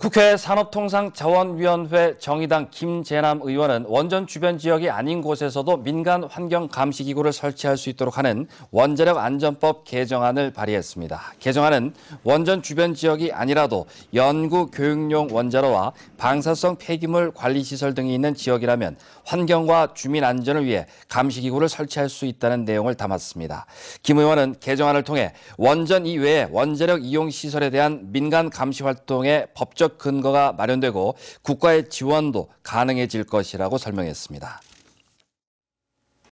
국회 산업통상자원위원회 정의당 김재남 의원은 원전 주변 지역이 아닌 곳에서도 민간 환경 감시 기구를 설치할 수 있도록 하는 원자력 안전법 개정안을 발의했습니다. 개정안은 원전 주변 지역이 아니라도 연구 교육용 원자로와 방사성 폐기물 관리 시설 등이 있는 지역이라면 환경과 주민 안전을 위해 감시 기구를 설치할 수 있다는 내용을 담았습니다. 김 의원은 개정안을 통해 원전 이외의 원자력 이용 시설에 대한 민간 감시 활동의 법적 근거가 마련되고 국가의 지원도 가능해질 것이라고 설명했습니다.